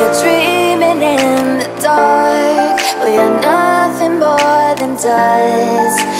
you're dreaming in the dark. We are nothing more than dust.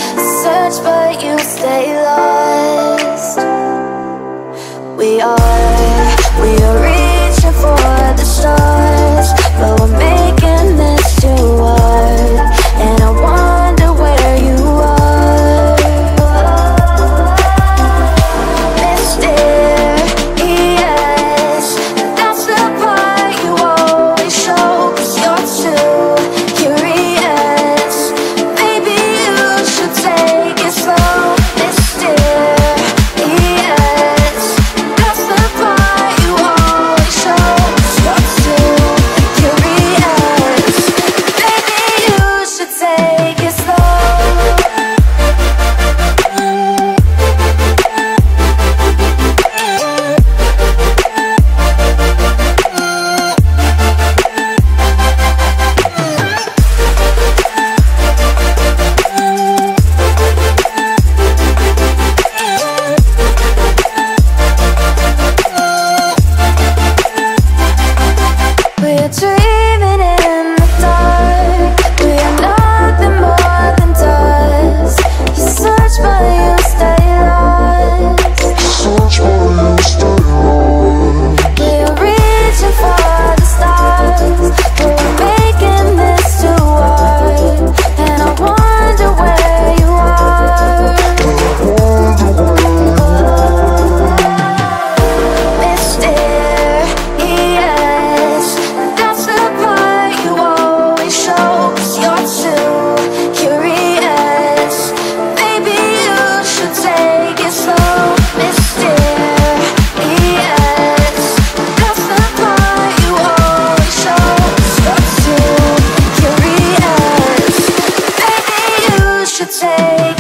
should take.